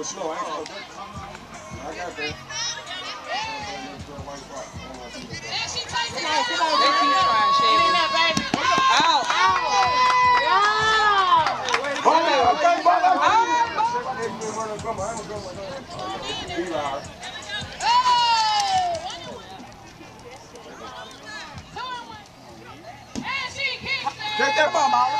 That little slow. I ain't supposed. I got that. They keep trying, Shelby. Out. Hold on, okay, on. I ain't gonna come. I ain't gonna come. Be loud. Take that bomb out.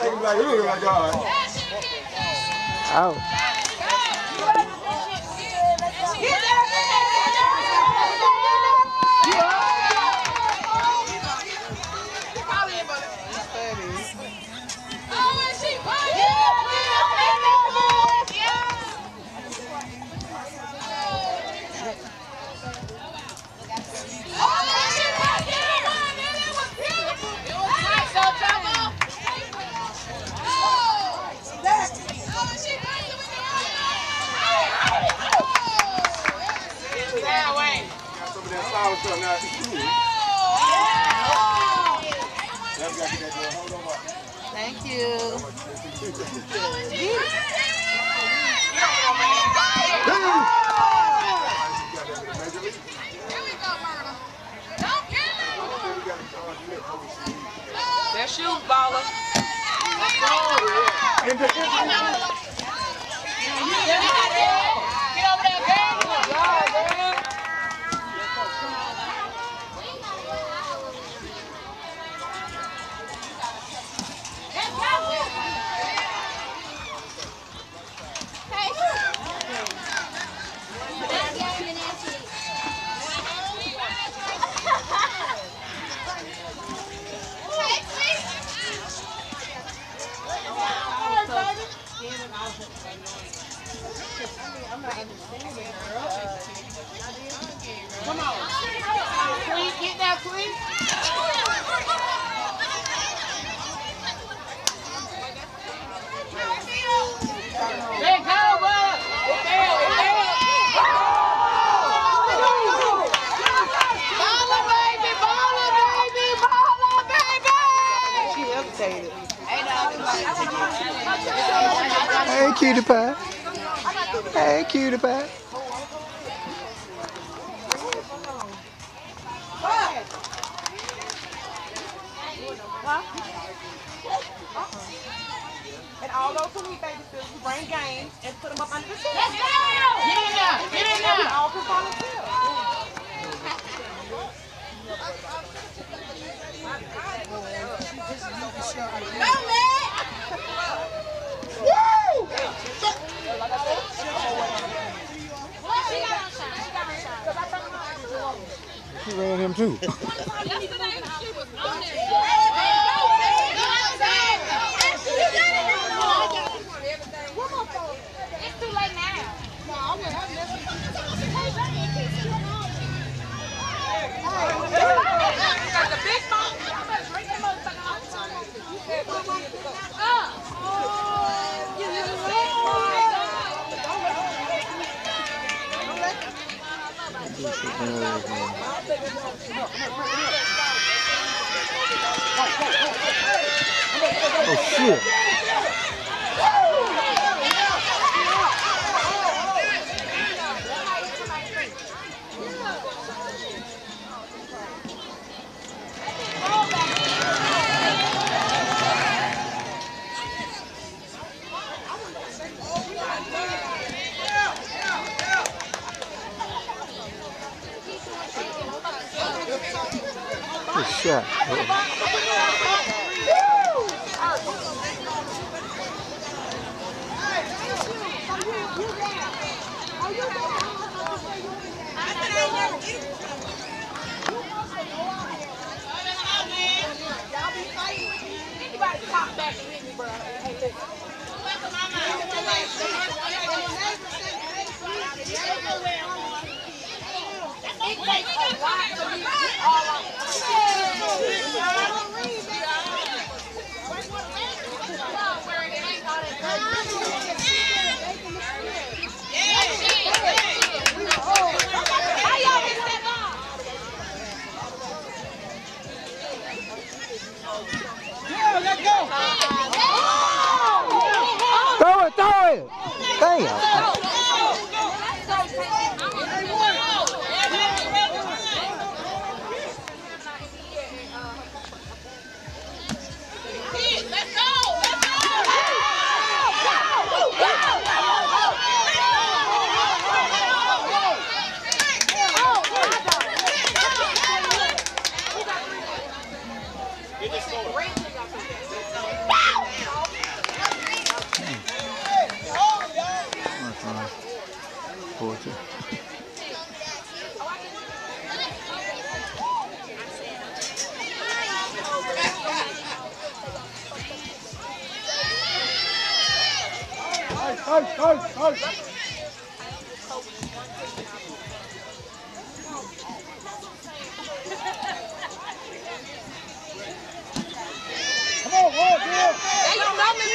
Take him like, ooh, my God. Out. Their shoes, baller. Oh, yeah. You. That's you, baller. She hesitated. Hey, cutie pie. Hey, cutie pie. And all those who need babysitters, we bring games and put them up under the seat. Let's go! Get in there! Get in We there! all can volunteer. She ran him too. 是。Good shot. Takes a lot to be all go. Yeah, let's go. Yeah. Hey, hey, hey, hey. Come on. Hey, you know Miss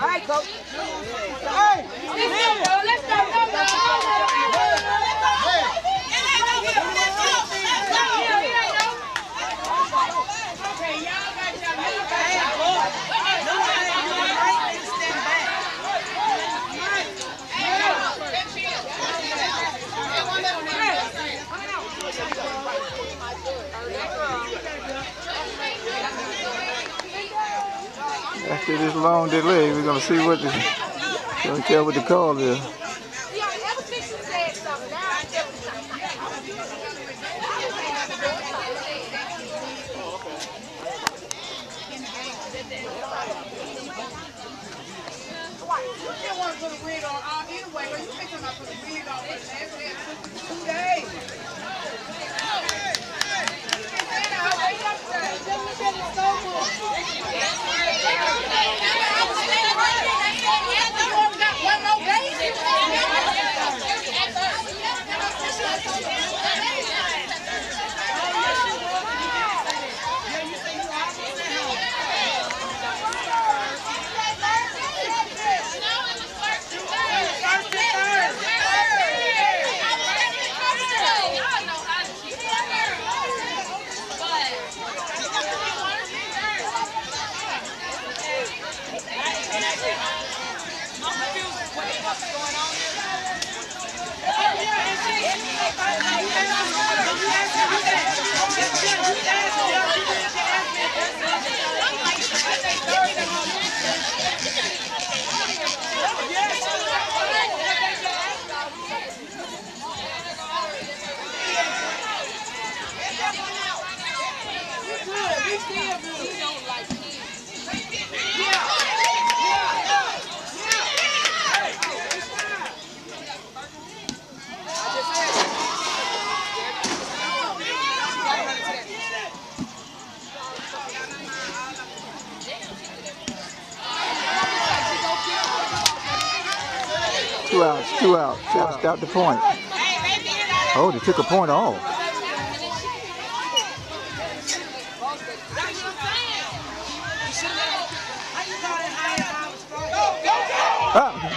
three. Hey, Let's let's go, let's go. Long delay, we're gonna see what the gonna tell what the call is. two outs, two outs. Shot out the point. Oh, they took a point off. Ah.